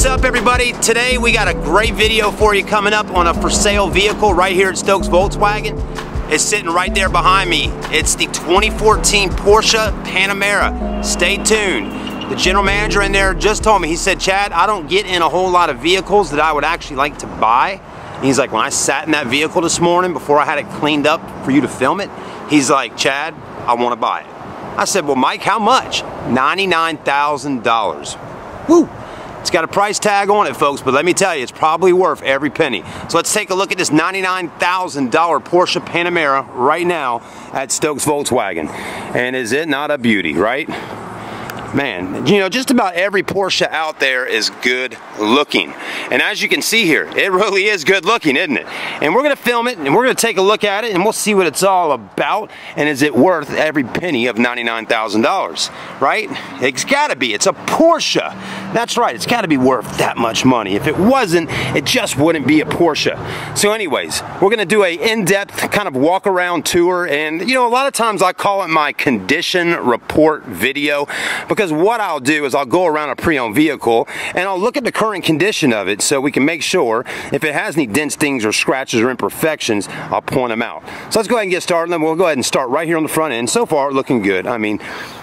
What's up everybody? Today we got a great video for you coming up on a for sale vehicle right here at Stokes Volkswagen. It's sitting right there behind me. It's the 2014 Porsche Panamera. Stay tuned. The general manager in there just told me, he said, Chad, I don't get in a whole lot of vehicles that I would actually like to buy. he's like, when I sat in that vehicle this morning before I had it cleaned up for you to film it, he's like, Chad, I want to buy it. I said, well, Mike, how much? $99,000. Woo! It's got a price tag on it, folks, but let me tell you, it's probably worth every penny. So let's take a look at this $99,000 Porsche Panamera right now at Stokes Volkswagen. And is it not a beauty, right? man, you know, just about every Porsche out there is good looking. And as you can see here, it really is good looking, isn't it? And we're gonna film it and we're gonna take a look at it and we'll see what it's all about and is it worth every penny of $99,000, right? It's gotta be, it's a Porsche. That's right, it's gotta be worth that much money. If it wasn't, it just wouldn't be a Porsche. So anyways, we're gonna do a in-depth kind of walk around tour and you know, a lot of times I call it my condition report video because what I'll do is I'll go around a pre-owned vehicle and I'll look at the current condition of it so we can make sure if it has any dents, dings, or scratches or imperfections, I'll point them out. So let's go ahead and get started. Then we'll go ahead and start right here on the front end. So far, looking good. I mean,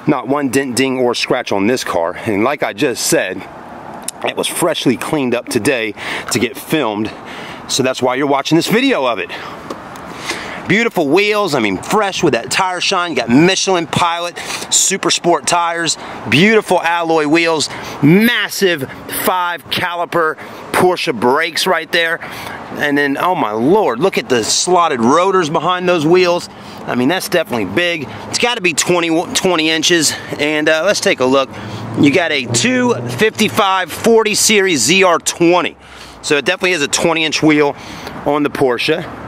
not one dent, ding, or scratch on this car. And like I just said, it was freshly cleaned up today to get filmed. So that's why you're watching this video of it. Beautiful wheels, I mean fresh with that tire shine. Got Michelin Pilot Super Sport tires, beautiful alloy wheels, massive five caliper Porsche brakes right there. And then, oh my lord, look at the slotted rotors behind those wheels. I mean, that's definitely big. It's got to be 20, 20 inches. And uh, let's take a look. You got a 255 40 Series ZR20. So it definitely is a 20 inch wheel on the Porsche.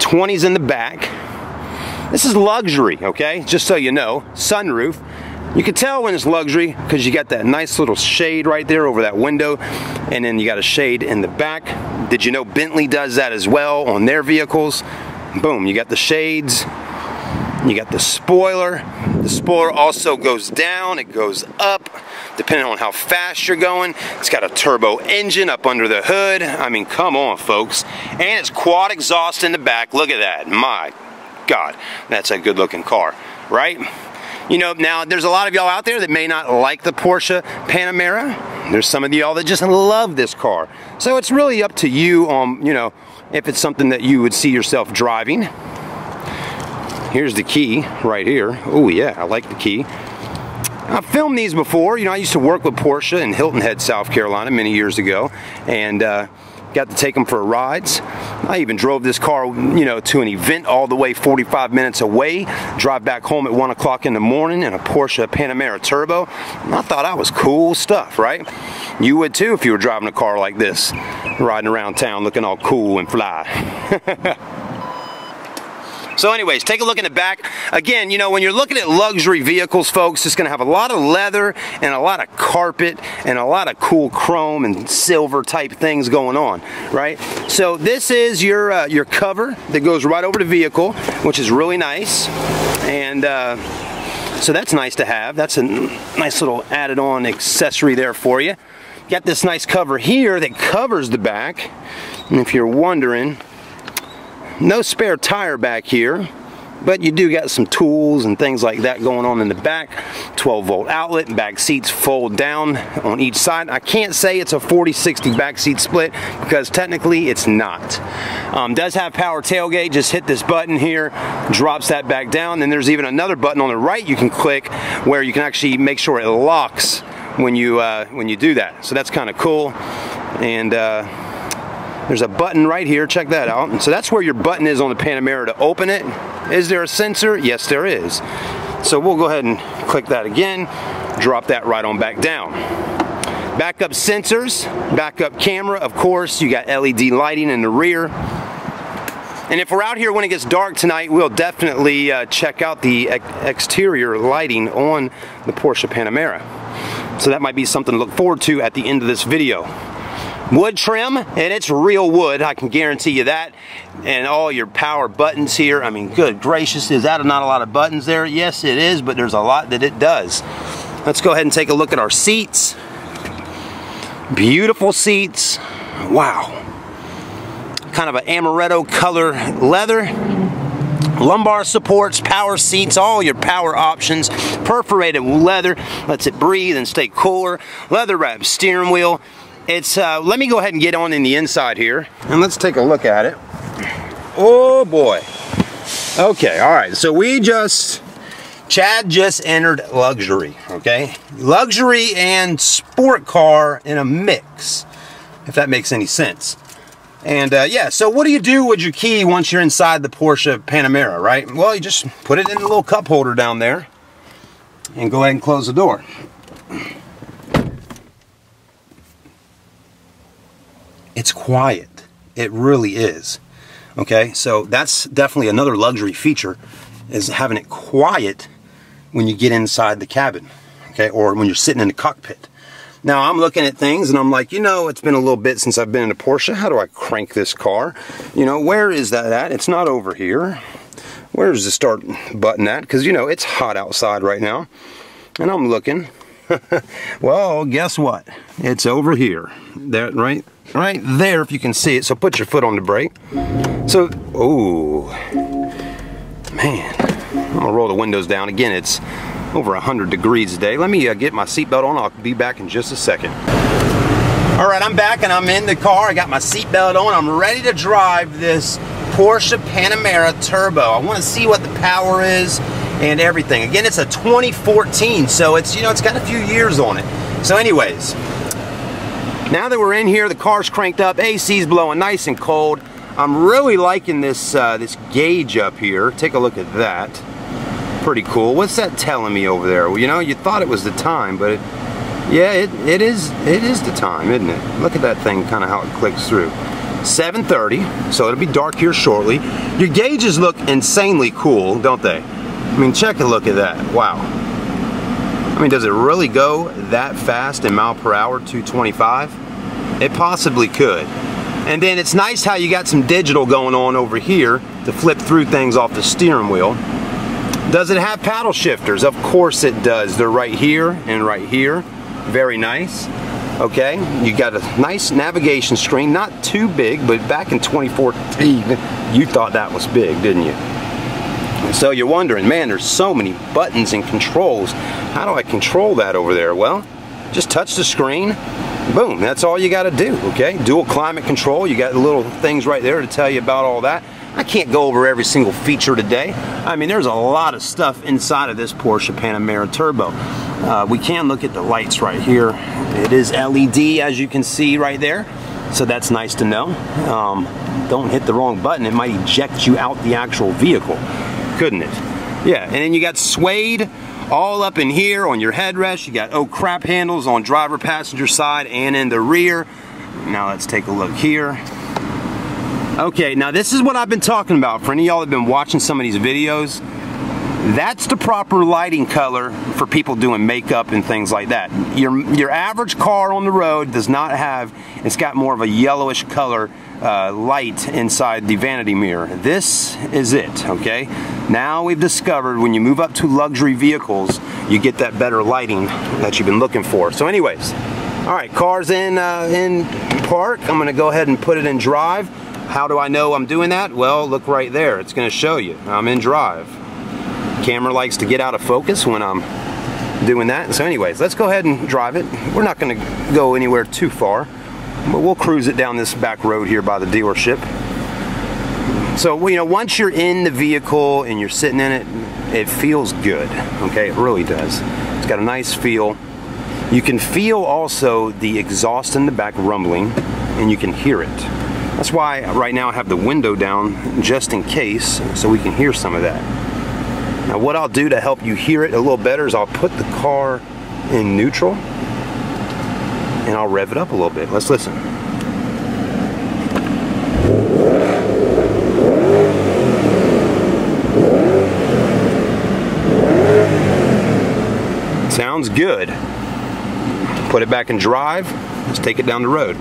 20s in the back. This is luxury, okay? Just so you know, sunroof. You can tell when it's luxury because you got that nice little shade right there over that window and then you got a shade in the back. Did you know Bentley does that as well on their vehicles? Boom, you got the shades, you got the spoiler. The spoiler also goes down, it goes up depending on how fast you're going. It's got a turbo engine up under the hood. I mean, come on, folks. And it's quad exhaust in the back. Look at that. My God, that's a good looking car, right? You know, now there's a lot of y'all out there that may not like the Porsche Panamera. There's some of y'all that just love this car. So it's really up to you, um, you know, if it's something that you would see yourself driving. Here's the key right here. Oh yeah, I like the key. I've filmed these before. You know, I used to work with Porsche in Hilton Head, South Carolina many years ago. And uh, got to take them for rides. I even drove this car, you know, to an event all the way 45 minutes away, drive back home at 1 o'clock in the morning in a Porsche Panamera Turbo. I thought I was cool stuff, right? You would too if you were driving a car like this, riding around town looking all cool and fly. So anyways, take a look in the back. Again, you know, when you're looking at luxury vehicles, folks, it's gonna have a lot of leather and a lot of carpet and a lot of cool chrome and silver type things going on, right? So this is your, uh, your cover that goes right over the vehicle, which is really nice. And uh, so that's nice to have. That's a nice little added on accessory there for you. Got this nice cover here that covers the back. And if you're wondering, no spare tire back here, but you do got some tools and things like that going on in the back. 12 volt outlet, back seats fold down on each side. I can't say it's a 40-60 back seat split because technically it's not. Um, does have power tailgate, just hit this button here, drops that back down. And there's even another button on the right you can click where you can actually make sure it locks when you, uh, when you do that. So that's kind of cool. And uh, there's a button right here, check that out. So that's where your button is on the Panamera to open it. Is there a sensor? Yes, there is. So we'll go ahead and click that again, drop that right on back down. Backup sensors, backup camera, of course, you got LED lighting in the rear. And if we're out here when it gets dark tonight, we'll definitely uh, check out the ex exterior lighting on the Porsche Panamera. So that might be something to look forward to at the end of this video wood trim and it's real wood I can guarantee you that and all your power buttons here I mean good gracious is that not a lot of buttons there yes it is but there's a lot that it does let's go ahead and take a look at our seats Beautiful seats. Wow. Kind of an amaretto color leather. Lumbar supports, power seats, all your power options. Perforated leather lets it breathe and stay cooler. Leather wrap steering wheel. It's, uh, let me go ahead and get on in the inside here and let's take a look at it. Oh boy. Okay, all right, so we just, Chad just entered luxury, okay? Luxury and sport car in a mix, if that makes any sense. And uh, yeah, so what do you do with your key once you're inside the Porsche Panamera, right? Well, you just put it in the little cup holder down there and go ahead and close the door. It's quiet. It really is. Okay, so that's definitely another luxury feature is having it quiet when you get inside the cabin, okay, or when you're sitting in the cockpit. Now I'm looking at things and I'm like, you know, it's been a little bit since I've been in a Porsche. How do I crank this car? You know, where is that at? It's not over here. Where's the start button at? Because, you know, it's hot outside right now. And I'm looking. well, guess what? It's over here. That right right there if you can see it. So put your foot on the brake. So, oh, man. I'm gonna roll the windows down. Again, it's over 100 degrees today. Let me uh, get my seatbelt on. I'll be back in just a second. All right, I'm back and I'm in the car. I got my seatbelt on. I'm ready to drive this Porsche Panamera Turbo. I want to see what the power is and everything. Again, it's a 2014, so it's, you know, it's got a few years on it. So anyways, now that we're in here, the car's cranked up, AC's blowing nice and cold. I'm really liking this, uh, this gauge up here. Take a look at that. Pretty cool. What's that telling me over there? Well, you know, you thought it was the time, but it, yeah, it, it is it is the time, isn't it? Look at that thing, kind of how it clicks through. 7.30, so it'll be dark here shortly. Your gauges look insanely cool, don't they? I mean, check a look at that. Wow. I mean, does it really go that fast in mile per hour, 225? It possibly could. And then it's nice how you got some digital going on over here to flip through things off the steering wheel. Does it have paddle shifters? Of course it does. They're right here and right here. Very nice. Okay, you got a nice navigation screen, not too big, but back in 2014, you thought that was big, didn't you? So you're wondering, man, there's so many buttons and controls. How do I control that over there? Well, just touch the screen. Boom, that's all you got to do, okay? Dual climate control, you got little things right there to tell you about all that. I can't go over every single feature today. I mean, there's a lot of stuff inside of this Porsche Panamera Turbo. Uh, we can look at the lights right here. It is LED, as you can see right there. So that's nice to know. Um, don't hit the wrong button. It might eject you out the actual vehicle couldn't it? Yeah, and then you got suede all up in here on your headrest. You got oh crap handles on driver passenger side and in the rear. Now let's take a look here. Okay, now this is what I've been talking about. For any of y'all that have been watching some of these videos, that's the proper lighting color for people doing makeup and things like that. Your, your average car on the road does not have, it's got more of a yellowish color uh, light inside the vanity mirror. This is it, okay? Now we've discovered when you move up to luxury vehicles, you get that better lighting that you've been looking for. So anyways, all right, car's in, uh, in park. I'm gonna go ahead and put it in drive. How do I know I'm doing that? Well, look right there. It's gonna show you. I'm in drive. Camera likes to get out of focus when I'm doing that. So anyways, let's go ahead and drive it. We're not gonna go anywhere too far. But we'll cruise it down this back road here by the dealership. So, you know, once you're in the vehicle and you're sitting in it, it feels good, okay? It really does. It's got a nice feel. You can feel also the exhaust in the back rumbling, and you can hear it. That's why right now I have the window down just in case, so we can hear some of that. Now what I'll do to help you hear it a little better is I'll put the car in neutral and I'll rev it up a little bit. Let's listen. Sounds good. Put it back in drive. Let's take it down the road.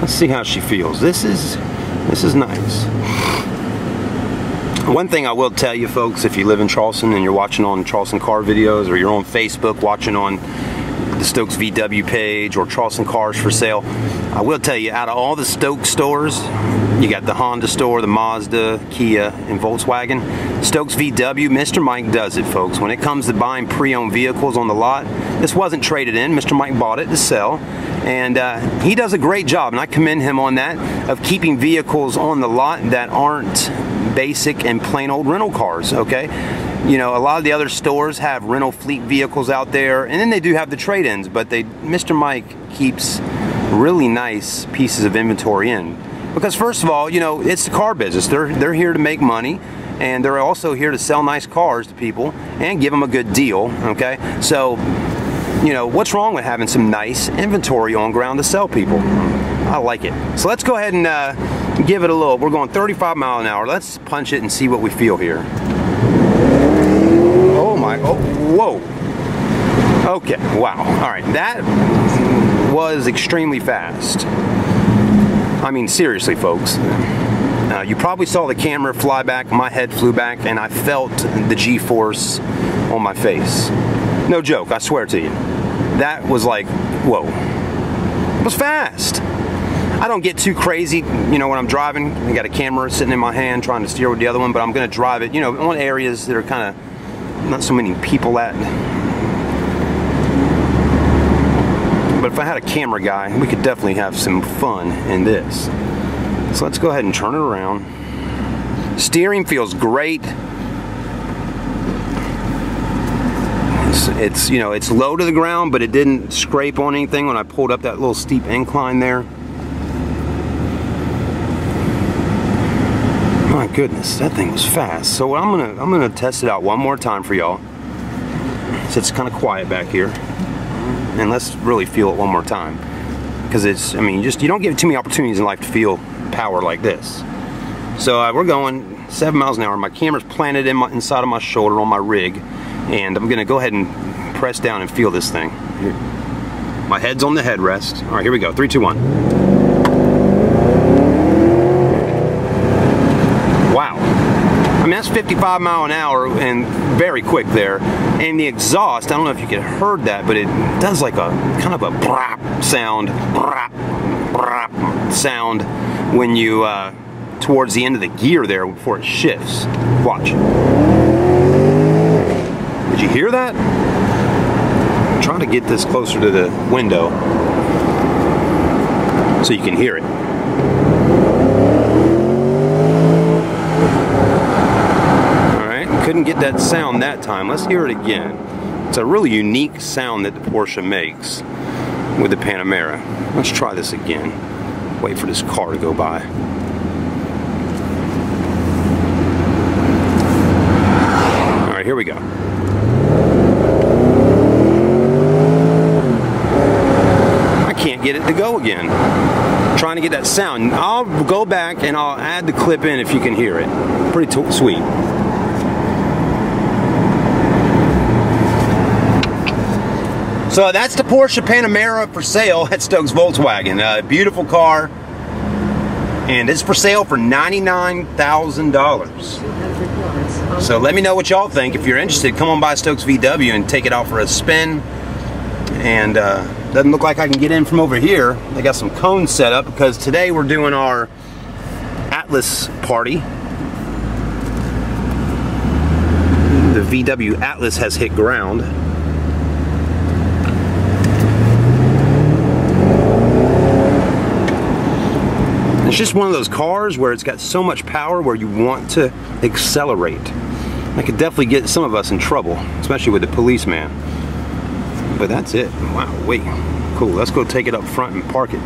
Let's see how she feels. This is this is nice. One thing I will tell you folks, if you live in Charleston and you're watching on Charleston car videos or you're on Facebook watching on the Stokes VW page or Charleston Cars for Sale, I will tell you out of all the Stokes stores, you got the Honda store, the Mazda, Kia, and Volkswagen. Stokes VW, Mr. Mike does it folks. When it comes to buying pre-owned vehicles on the lot, this wasn't traded in. Mr. Mike bought it to sell and uh, he does a great job and I commend him on that of keeping vehicles on the lot that aren't basic and plain old rental cars, okay? You know, a lot of the other stores have rental fleet vehicles out there, and then they do have the trade-ins, but they, Mr. Mike keeps really nice pieces of inventory in. Because first of all, you know, it's the car business. They're, they're here to make money, and they're also here to sell nice cars to people and give them a good deal, okay? So, you know, what's wrong with having some nice inventory on ground to sell people? I like it. So let's go ahead and uh, give it a little. We're going 35 mile an hour. Let's punch it and see what we feel here. Oh my, oh, whoa. Okay, wow. All right, that was extremely fast. I mean, seriously, folks. Uh, you probably saw the camera fly back, my head flew back, and I felt the G-force on my face. No joke, I swear to you. That was like, whoa. It was fast. I don't get too crazy, you know, when I'm driving. I got a camera sitting in my hand trying to steer with the other one, but I'm going to drive it, you know, on areas that are kind of not so many people at. But if I had a camera guy, we could definitely have some fun in this. So let's go ahead and turn it around. Steering feels great. It's, it's, you know, it's low to the ground, but it didn't scrape on anything when I pulled up that little steep incline there. Goodness, that thing was fast. So I'm gonna I'm gonna test it out one more time for y'all. So it's kind of quiet back here, and let's really feel it one more time. Because it's I mean just you don't get too many opportunities in life to feel power like this. So uh, we're going seven miles an hour. My camera's planted in my, inside of my shoulder on my rig, and I'm gonna go ahead and press down and feel this thing. My head's on the headrest. All right, here we go. Three, two, one. mean, that's 55 mile an hour and very quick there. And the exhaust, I don't know if you could heard that, but it does like a kind of a brap sound, brap, brap sound when you, uh, towards the end of the gear there before it shifts. Watch. Did you hear that? I'm trying to get this closer to the window so you can hear it. Couldn't get that sound that time. Let's hear it again. It's a really unique sound that the Porsche makes with the Panamera. Let's try this again. Wait for this car to go by. All right, here we go. I can't get it to go again. trying to get that sound. I'll go back and I'll add the clip in if you can hear it. Pretty sweet. So that's the Porsche Panamera for sale at Stokes Volkswagen. Uh, beautiful car. And it's for sale for $99,000. So let me know what y'all think. If you're interested, come on by Stokes VW and take it out for a spin. And uh, doesn't look like I can get in from over here. They got some cones set up because today we're doing our Atlas party. The VW Atlas has hit ground. It's just one of those cars where it's got so much power where you want to accelerate. That could definitely get some of us in trouble, especially with the policeman. But that's it. Wow, wait. Cool, let's go take it up front and park it.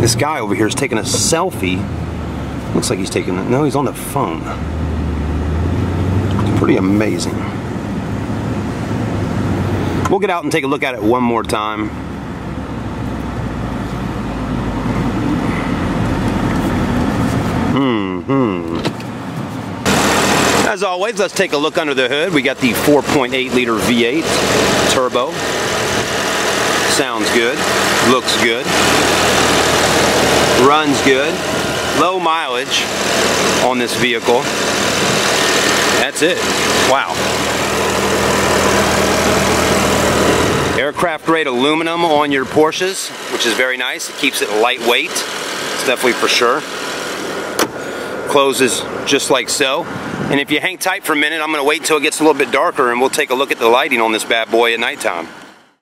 This guy over here is taking a selfie. Looks like he's taking it. No, he's on the phone. It's pretty amazing. We'll get out and take a look at it one more time. Hmm. As always, let's take a look under the hood. We got the 4.8 liter V8 turbo. Sounds good, looks good, runs good. low mileage on this vehicle. That's it. Wow. Aircraft grade aluminum on your Porsches, which is very nice. It keeps it lightweight. It's definitely for sure. Closes just like so. And if you hang tight for a minute, I'm to wait until it gets a little bit darker and we'll take a look at the lighting on this bad boy at nighttime.